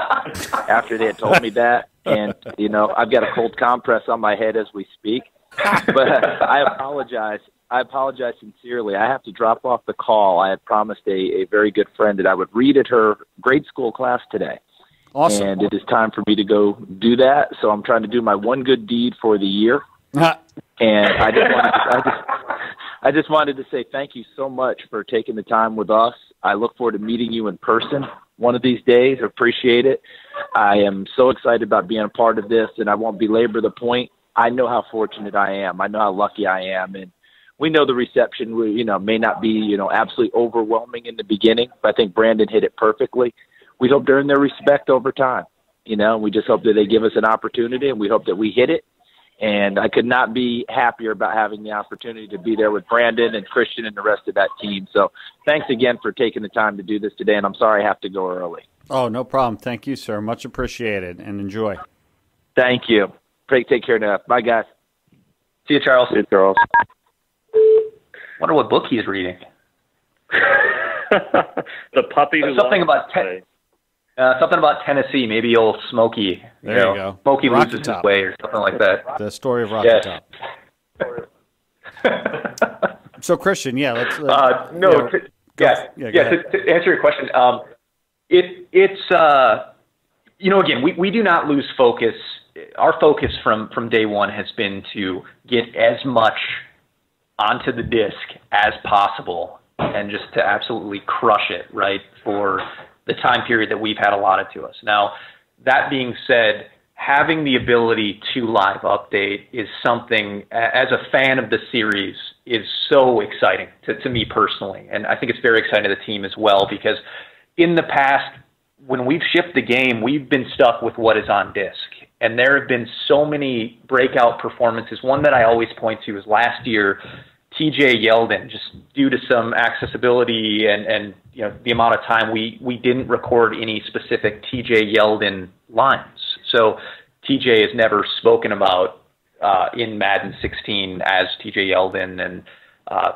After they had told me that, and you know, I've got a cold compress on my head as we speak. But I apologize. I apologize sincerely. I have to drop off the call. I had promised a, a very good friend that I would read at her grade school class today. Awesome. And it is time for me to go do that. So I'm trying to do my one good deed for the year. (laughs) and I just wanted to, I just I just wanted to say thank you so much for taking the time with us. I look forward to meeting you in person one of these days. Appreciate it. I am so excited about being a part of this, and I won't belabor the point. I know how fortunate I am. I know how lucky I am, and we know the reception. You know, may not be you know absolutely overwhelming in the beginning, but I think Brandon hit it perfectly. We hope to earn their respect over time. You know, we just hope that they give us an opportunity, and we hope that we hit it and I could not be happier about having the opportunity to be there with Brandon and Christian and the rest of that team. So thanks again for taking the time to do this today. And I'm sorry I have to go early. Oh, no problem. Thank you, sir. Much appreciated and enjoy. Thank you. Take, take care now. Bye, guys. See you, Charles. See you, Charles. Wonder what book he's reading. (laughs) the puppy who something about ten, uh, something about Tennessee, maybe old Smokey. There you, know, you go. Smokey Rocky loses Top. his way or something like that. The story of Rocky yes. Top. (laughs) so Christian, yeah, let's. let's uh, no, you know, to, yeah, yeah. yeah to, to, answer your question, um, it it's uh, you know again we, we do not lose focus. Our focus from from day one has been to get as much onto the disc as possible and just to absolutely crush it right for the time period that we've had allotted to us. Now, that being said, having the ability to live update is something, as a fan of the series, is so exciting to, to me personally. And I think it's very exciting to the team as well because in the past, when we've shipped the game, we've been stuck with what is on disk. And there have been so many breakout performances. One that I always point to is last year, TJ Yeldon, just due to some accessibility and, and you know the amount of time we, we didn't record any specific TJ Yeldon lines. So TJ is never spoken about uh, in Madden 16 as TJ Yeldon, and uh,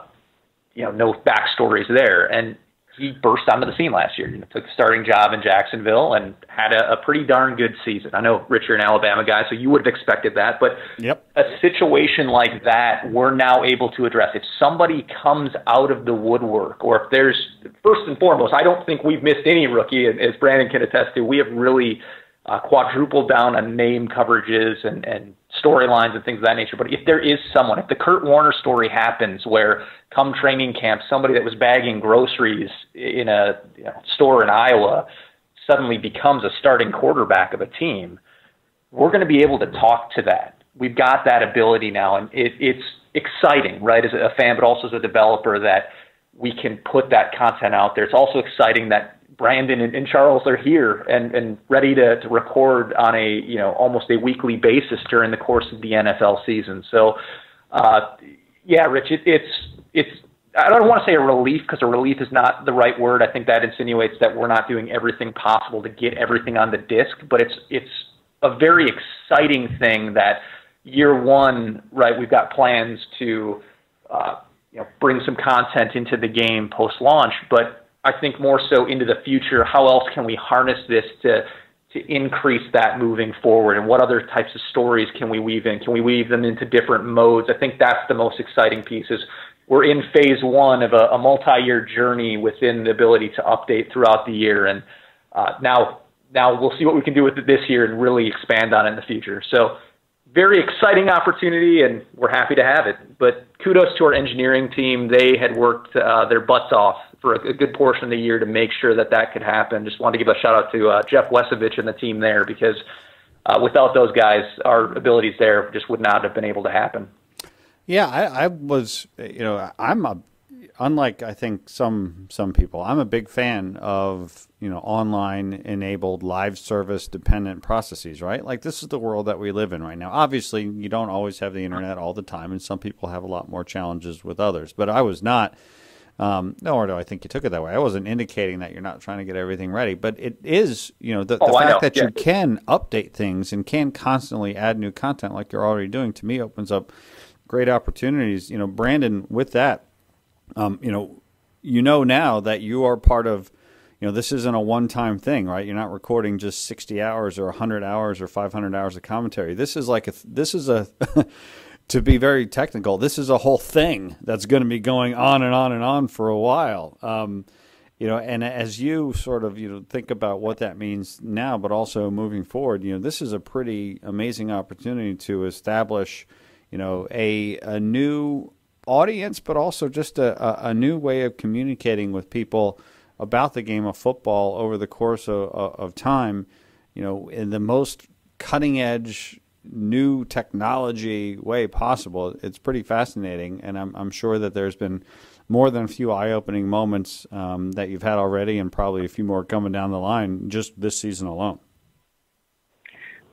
you know no backstories there. And he burst onto the scene last year. You know, took the starting job in Jacksonville and had a, a pretty darn good season. I know Rich, you're an Alabama guy, so you would have expected that. But yep. a situation like that, we're now able to address. If somebody comes out of the woodwork, or if there's first and foremost, I don't think we've missed any rookie, as Brandon can attest to. We have really uh, quadrupled down on name coverages and, and storylines and things of that nature. But if there is someone, if the Kurt Warner story happens where come training camp, somebody that was bagging groceries in a you know, store in Iowa suddenly becomes a starting quarterback of a team, we're going to be able to talk to that. We've got that ability now, and it, it's exciting, right, as a fan, but also as a developer that we can put that content out there. It's also exciting that Brandon and, and Charles are here and, and ready to, to record on a you know almost a weekly basis during the course of the NFL season. So, uh, yeah, Rich, it, it's it's I don't want to say a relief because a relief is not the right word. I think that insinuates that we're not doing everything possible to get everything on the disc, but it's it's a very exciting thing that year one, right? We've got plans to uh, you know bring some content into the game post launch, but I think more so into the future, how else can we harness this to to increase that moving forward and what other types of stories can we weave in? Can we weave them into different modes? I think that's the most exciting piece is we're in phase one of a, a multi-year journey within the ability to update throughout the year. And uh, now, now we'll see what we can do with it this year and really expand on it in the future. So very exciting opportunity and we're happy to have it. But kudos to our engineering team. They had worked uh, their butts off for a, good portion of the year to make sure that that could happen. Just wanted to give a shout out to uh, Jeff Wesovich and the team there because uh, without those guys, our abilities there just would not have been able to happen. Yeah, I, I was, you know, I'm a, unlike I think some some people, I'm a big fan of you know online enabled live service dependent processes. Right, like this is the world that we live in right now. Obviously, you don't always have the internet all the time, and some people have a lot more challenges with others. But I was not um, nor do I think you took it that way. I wasn't indicating that you're not trying to get everything ready, but it is, you know, the, oh, the fact that yeah. you can update things and can constantly add new content like you're already doing to me opens up great opportunities. You know, Brandon, with that, um, you know, you know now that you are part of, you know, this isn't a one-time thing, right? You're not recording just 60 hours or 100 hours or 500 hours of commentary. This is like a, this is a (laughs) to be very technical, this is a whole thing that's going to be going on and on and on for a while. Um, you know, and as you sort of you know think about what that means now, but also moving forward, you know, this is a pretty amazing opportunity to establish, you know, a a new audience, but also just a, a, new way of communicating with people about the game of football over the course of, of time. You know, in the most cutting edge new technology way possible. It's pretty fascinating, and I'm, I'm sure that there's been more than a few eye-opening moments um, that you've had already, and probably a few more coming down the line just this season alone.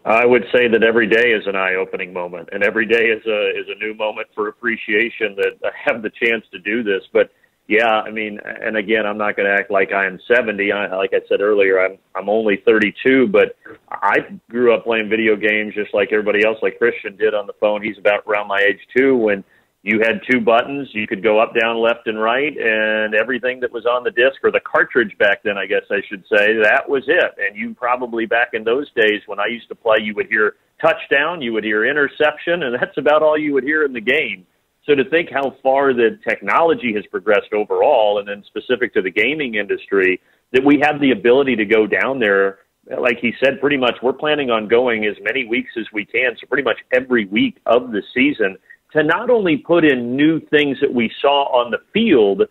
I would say that every day is an eye-opening moment, and every day is a is a new moment for appreciation that I have the chance to do this. But yeah, I mean, and again, I'm not going to act like I am 70. I, like I said earlier, I'm I'm only 32, but I grew up playing video games just like everybody else, like Christian did on the phone. He's about around my age too. When you had two buttons, you could go up, down, left, and right, and everything that was on the disc or the cartridge back then, I guess I should say, that was it. And you probably back in those days when I used to play, you would hear touchdown, you would hear interception, and that's about all you would hear in the game. So to think how far the technology has progressed overall, and then specific to the gaming industry, that we have the ability to go down there, like he said, pretty much we're planning on going as many weeks as we can, so pretty much every week of the season, to not only put in new things that we saw on the field.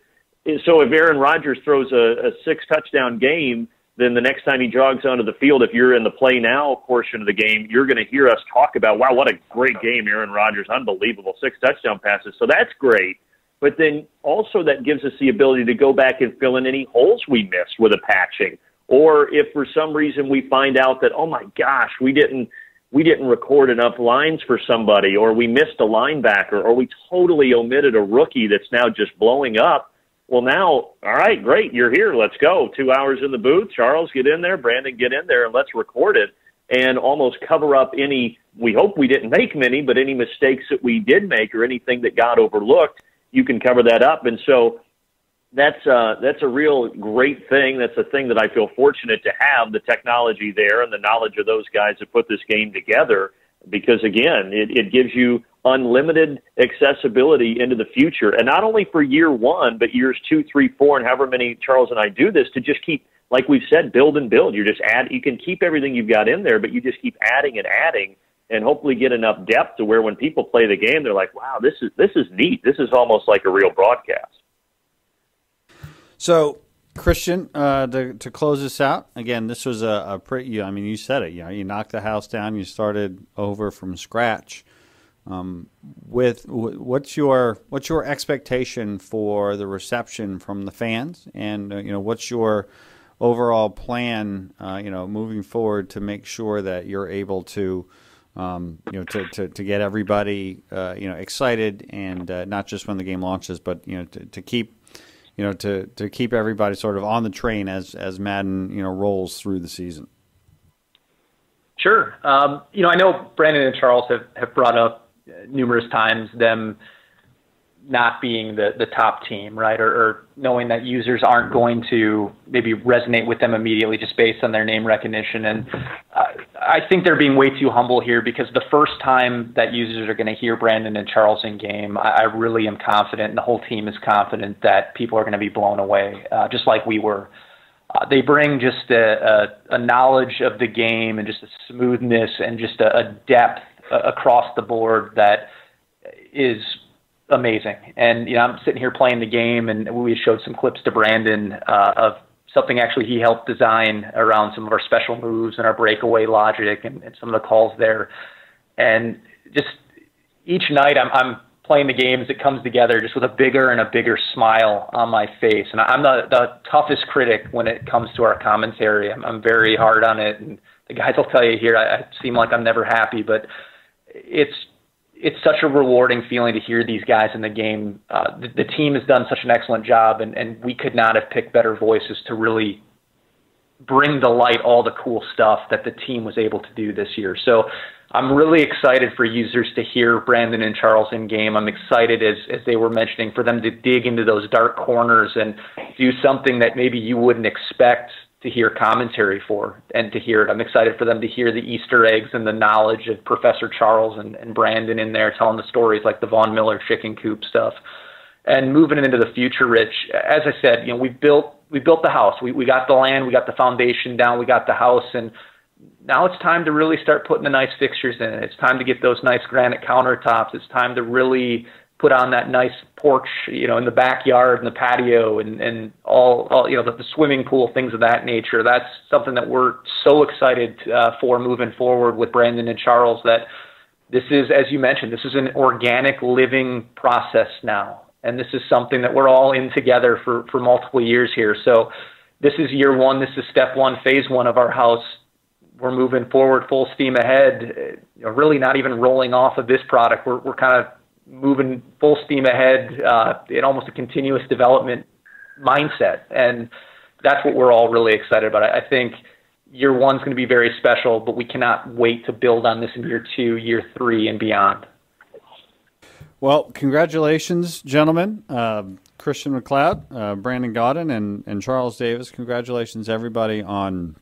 So if Aaron Rodgers throws a, a six touchdown game, then the next time he jogs onto the field, if you're in the play now portion of the game, you're going to hear us talk about, wow, what a great game, Aaron Rodgers, unbelievable, six touchdown passes. So that's great. But then also that gives us the ability to go back and fill in any holes we missed with a patching. Or if for some reason we find out that, oh my gosh, we didn't we didn't record enough lines for somebody, or we missed a linebacker, or we totally omitted a rookie that's now just blowing up well, now, all right, great, you're here. Let's go. Two hours in the booth. Charles, get in there. Brandon, get in there, and let's record it and almost cover up any. We hope we didn't make many, but any mistakes that we did make or anything that got overlooked, you can cover that up. And so that's uh, that's a real great thing. That's a thing that I feel fortunate to have the technology there and the knowledge of those guys that put this game together. Because again, it, it gives you unlimited accessibility into the future, and not only for year one, but years two, three, four, and however many Charles and I do this to just keep, like we've said, build and build. You just add. You can keep everything you've got in there, but you just keep adding and adding and hopefully get enough depth to where when people play the game, they're like, "Wow, this is this is neat. This is almost like a real broadcast." So, Christian, uh, to to close this out again, this was a, a pretty. I mean, you said it. You know, you knocked the house down. You started over from scratch. Um, with what's your what's your expectation for the reception from the fans, and uh, you know what's your overall plan, uh, you know, moving forward to make sure that you're able to um, you know, to, to, to get everybody, uh, you know, excited and uh, not just when the game launches, but, you know, to, to keep, you know, to, to keep everybody sort of on the train as, as Madden, you know, rolls through the season. Sure. Um, you know, I know Brandon and Charles have, have brought up numerous times them not being the, the top team, right? Or, or knowing that users aren't going to maybe resonate with them immediately just based on their name recognition. And uh, I think they're being way too humble here because the first time that users are going to hear Brandon and Charles in game, I, I really am confident, and the whole team is confident that people are going to be blown away, uh, just like we were. Uh, they bring just a, a, a knowledge of the game and just a smoothness and just a, a depth uh, across the board that is amazing. And you know, I'm sitting here playing the game, and we showed some clips to Brandon uh, of something actually he helped design around some of our special moves and our breakaway logic and, and some of the calls there. And just each night, I'm, I'm playing the game as it comes together, just with a bigger and a bigger smile on my face. And I'm the, the toughest critic when it comes to our commentary. I'm, I'm very hard on it, and the guys will tell you here, I, I seem like I'm never happy, but it's it's such a rewarding feeling to hear these guys in the game. Uh, the, the team has done such an excellent job, and, and we could not have picked better voices to really bring to light all the cool stuff that the team was able to do this year. So I'm really excited for users to hear Brandon and Charles in game. I'm excited, as, as they were mentioning, for them to dig into those dark corners and do something that maybe you wouldn't expect to hear commentary for and to hear it. I'm excited for them to hear the Easter eggs and the knowledge of Professor Charles and, and Brandon in there telling the stories like the Von Miller chicken coop stuff. And moving into the future, Rich, as I said, you know, we built we built the house. We we got the land, we got the foundation down, we got the house, and now it's time to really start putting the nice fixtures in. It's time to get those nice granite countertops. It's time to really put on that nice porch, you know, in the backyard and the patio and, and all, all you know, the, the swimming pool, things of that nature. That's something that we're so excited uh, for moving forward with Brandon and Charles that this is, as you mentioned, this is an organic living process now. And this is something that we're all in together for, for multiple years here. So this is year one. This is step one, phase one of our house. We're moving forward full steam ahead, you know, really not even rolling off of this product. We're, we're kind of moving full steam ahead uh, in almost a continuous development mindset. And that's what we're all really excited about. I think year one's going to be very special, but we cannot wait to build on this in year two, year three, and beyond. Well, congratulations, gentlemen. Uh, Christian McLeod, uh, Brandon Gaudin, and, and Charles Davis. Congratulations, everybody, on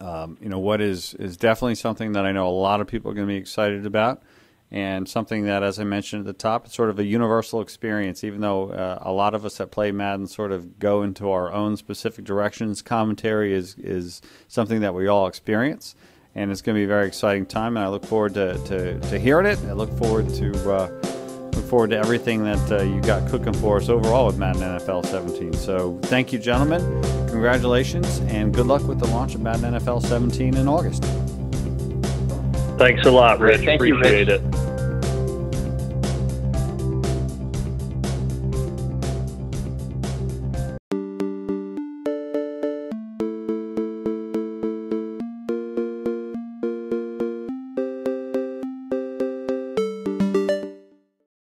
um, you know what is is definitely something that I know a lot of people are going to be excited about and something that, as I mentioned at the top, it's sort of a universal experience. Even though uh, a lot of us that play Madden sort of go into our own specific directions, commentary is is something that we all experience, and it's going to be a very exciting time. And I look forward to, to, to hearing it. I look forward to uh, look forward to everything that uh, you got cooking for us overall with Madden NFL 17. So thank you, gentlemen. Congratulations, and good luck with the launch of Madden NFL 17 in August. Thanks a lot, Rich. Thank Appreciate you, Rich. it.